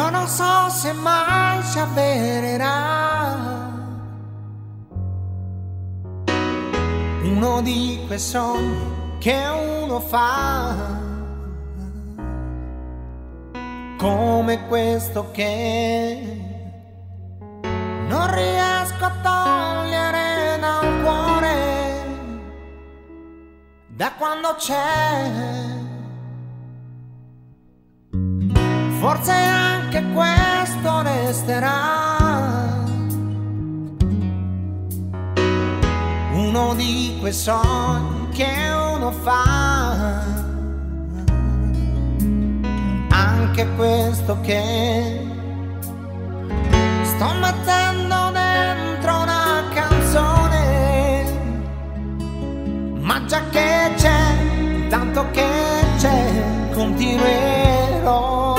Io non so se mai si avvererà uno di quei sogni che uno fa, come questo che non riesco a togliere dal cuore da quando c'è. Forse anche questo resterà uno di quei sogni che uno fa. Anche questo che sto mettendo dentro una canzone. Ma già che c'è, tanto che c'è, continuerò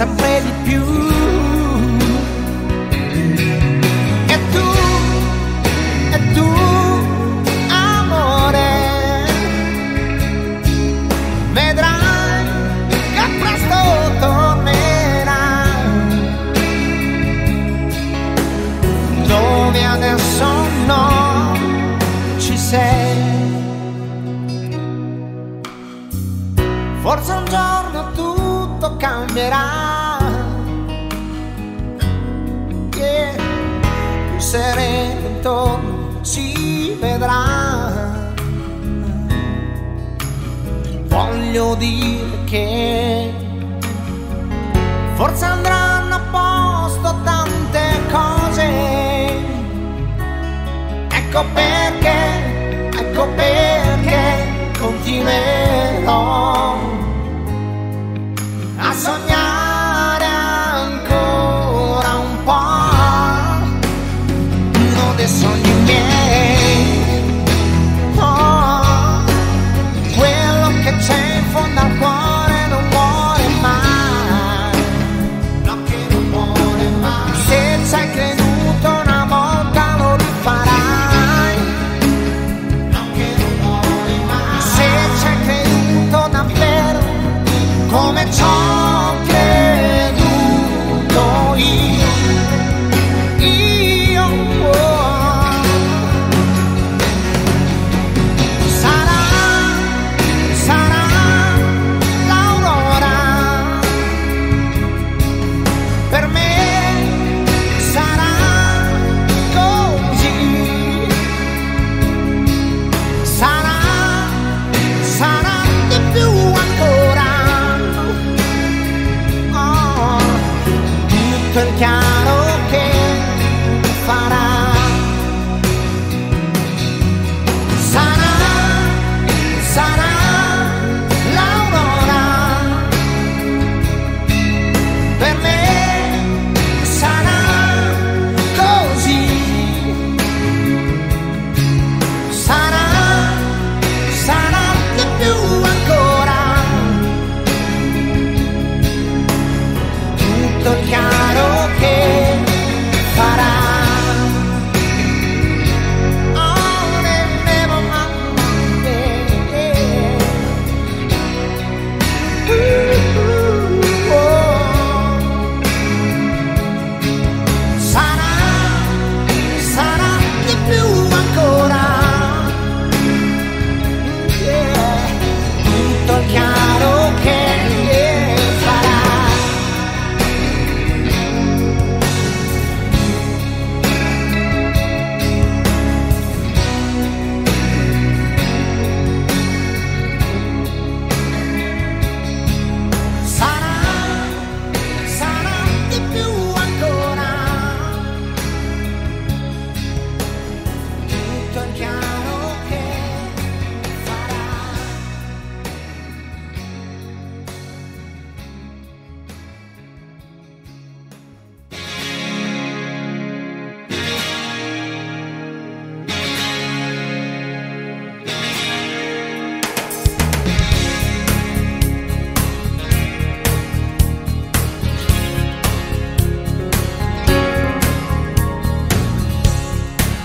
sempre di più. E tu e tu amore vedrai che presto tornerà. Dove adesso no ci sei. Forse un giorno tutto cambierà sereno intorno si vedrà voglio dire che forse andranno a posto tante cose. Ecco perché, ecco perché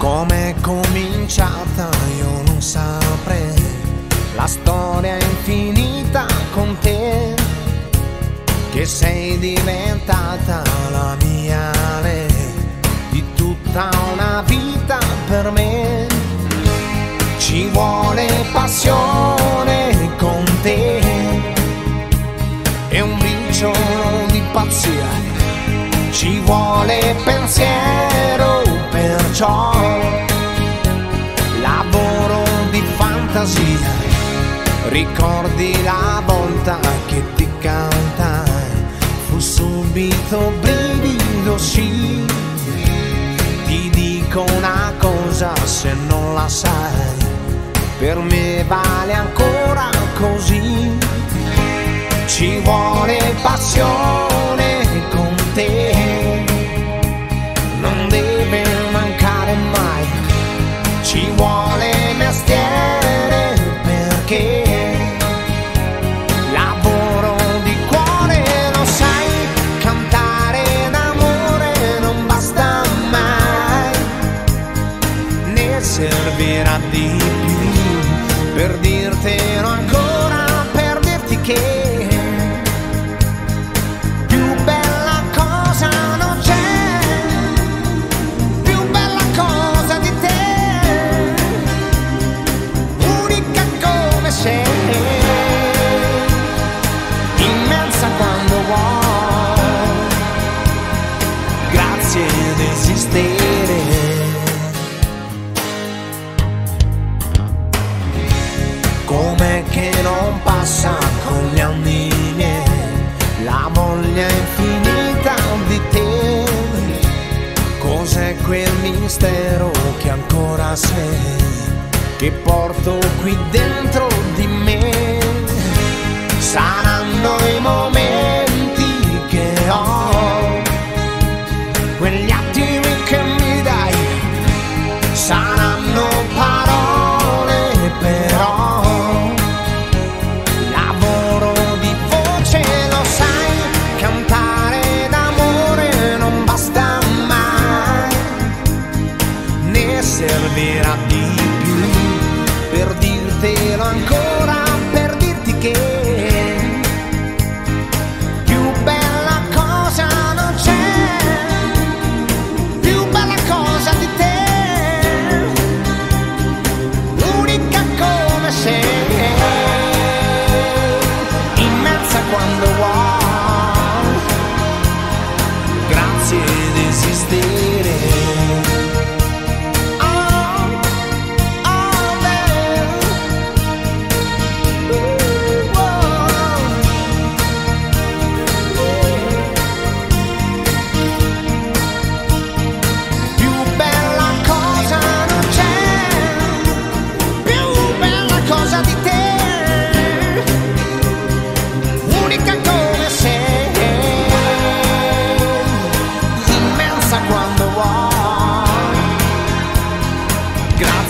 Come è cominciata io non saprei, la storia è infinita con te, che sei diventata la mia re di tutta una vita per me. Ci vuole passione con te e un briciolo di pazzia, ci vuole pensiero perciò lavoro di fantasia. Ricordi la volta che ti cantai, fu subito brivido sì. Ti dico una cosa se non la sai, per me vale ancora così. Ci vuole passione con te,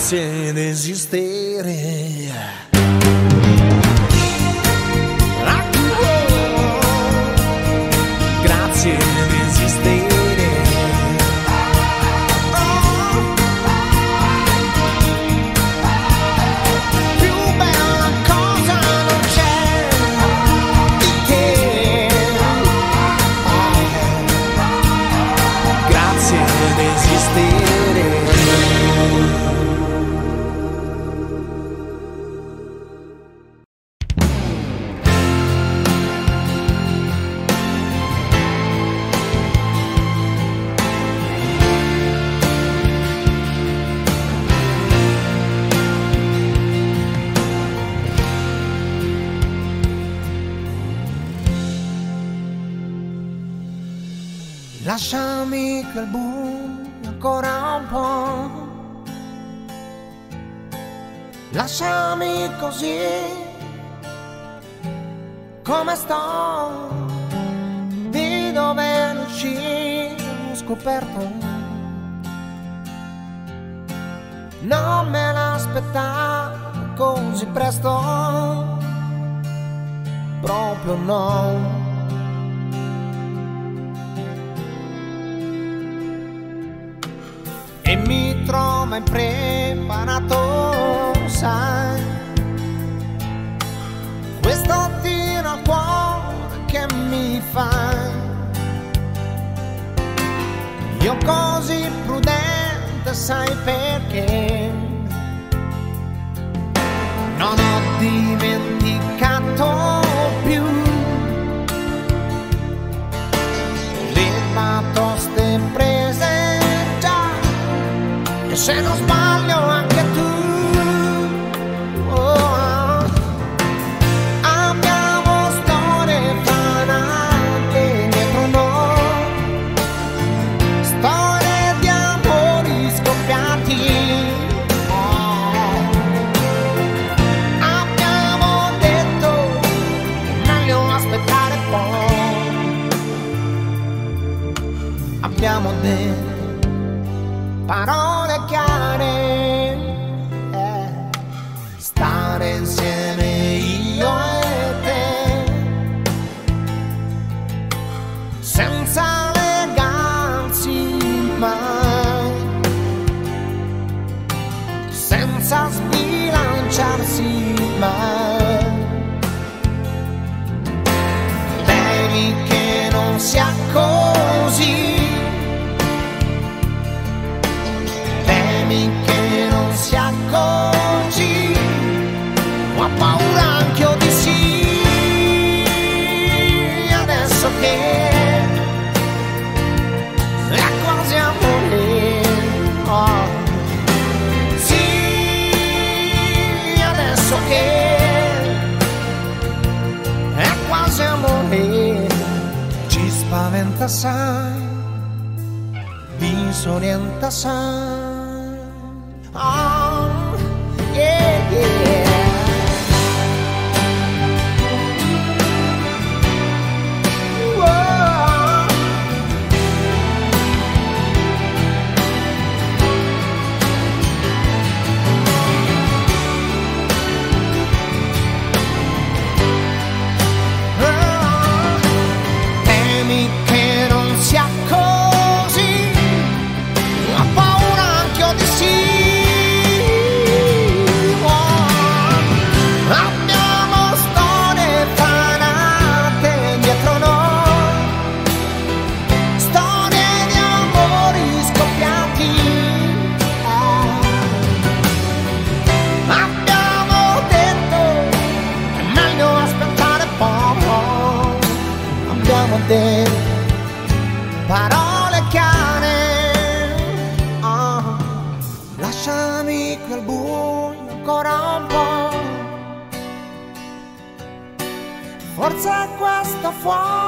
grazie di Lasciami quel buio ancora un po'. Lasciami così come sto. Di dove uscire ho scoperto. Non me l'aspettavo così presto. Proprio no. ma impreparato, sai. Questo tiro al cuore che mi fai. Io così prudente, sai perché? se nos va. orienta sai. Ah. voir.